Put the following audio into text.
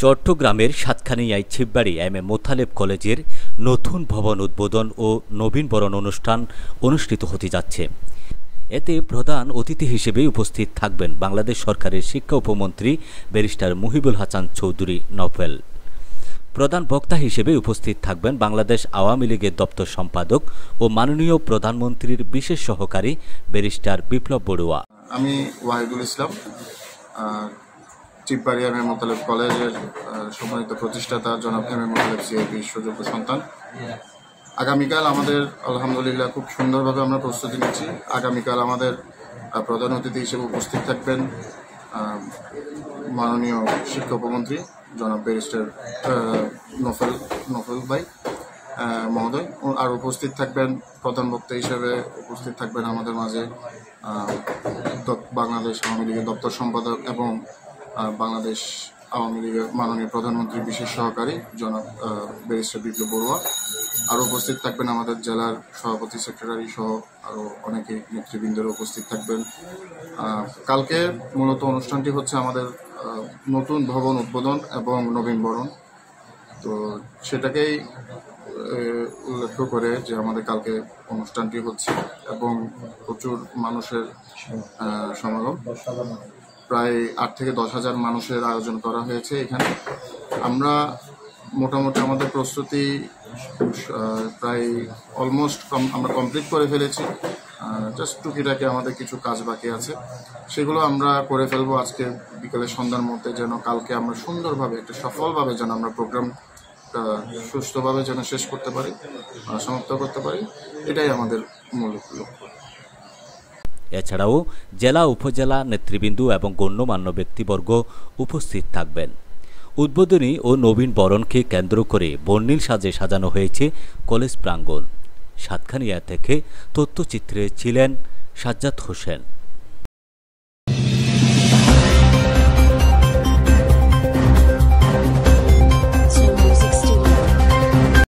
চট্টগ্রামের সাতখানিয়ায় ছিপবাড়ি M A মোথালেব কলেজের নতুন ভবন উদ্বোধন ও নবীনবরণ অনুষ্ঠান অনুষ্ঠিত হতে যাচ্ছে। এতে প্রধান অতিথি হিসেবে উপস্থিত থাকবেন বাংলাদেশ সরকারের শিক্ষা উপমন্ত্রী ব্যারিস্টার মুহিবুল হাসান চৌধুরী নভেল। প্রধান বক্তা হিসেবে উপস্থিত থাকবেন বাংলাদেশ আওয়ামী লীগের দপ্তর সম্পাদক ও মাননীয় প্রধানমন্ত্রীর বিশেষ সহকারী ব্যারিস্টার বিপ্লব বড়ুয়া। আমি ওয়াহিদুল ইসলাম এ মোতালেব কলেজের সম্মানিত প্রতিষ্ঠাতা জনাব এম এ মোতালেব সিএপি সুযোগ্য সন্তান। আগামীকাল আমাদের, আলহামদুলিল্লাহ, খুব সুন্দরভাবে আমরা প্রস্তুতি নিচ্ছি। আগামীকাল আমাদের প্রধান অতিথি হিসেবে উপস্থিত থাকবেন মাননীয় শিক্ষা উপমন্ত্রী জনাব ব্যারিস্টার নফেল নফেল ভাই মহোদয়। আর উপস্থিত থাকবেন প্রধান বক্তা হিসেবে উপস্থিত থাকবেন আমাদের মাঝে বাংলাদেশ আওয়ামী লীগের দপ্তর সম্পাদক এবং বাংলাদেশ আওয়ামী লীগের মাননীয় প্রধানমন্ত্রী বিশেষ সহকারী জনাব ব্যারিস্টার বিপ্লব বড়ুয়া। আর উপস্থিত থাকবেন আমাদের জেলার সভাপতি, সেক্রেটারি সহ আরও অনেকে নেতৃবৃন্দের উপস্থিত থাকবেন। কালকে মূলত অনুষ্ঠানটি হচ্ছে আমাদের নতুন ভবন উদ্বোধন এবং নবীনবরণ তো সেটাকেই উল্লেখ করে যে আমাদের কালকে অনুষ্ঠানটি হচ্ছে এবং প্রচুর মানুষের সমাগম। প্রায় আট থেকে দশ হাজার মানুষের আয়োজন করা হয়েছে এখানে। আমরা মোটামুটি আমাদের প্রস্তুতি প্রায় অলমোস্ট কম আমরা কমপ্লিট করে ফেলেছি। জাস্ট টুকিটাকে আমাদের কিছু কাজ বাকি আছে। সেগুলো আমরা করে ফেলব আজকে বিকেলে সন্ধ্যার মধ্যে যেন কালকে আমরা সুন্দরভাবে, একটা সফলভাবে যেন আমরা প্রোগ্রাম সুস্থভাবে যেন শেষ করতে পারি সমাপ্ত করতে পারি। এটাই আমাদের মূল লক্ষ্য। এছাড়াও জেলা উপজেলা নেতৃবৃন্দু এবং গণ্যমান্য ব্যক্তিবর্গ উপস্থিত থাকবেন। উদ্বোধনী ও নবীন বরণকে কেন্দ্র করে বর্ণিল সাজে সাজানো হয়েছে কলেজ প্রাঙ্গণ। সাতখানিয়া থেকে তথ্যচিত্রে ছিলেন সাজ্জাদ হোসেন।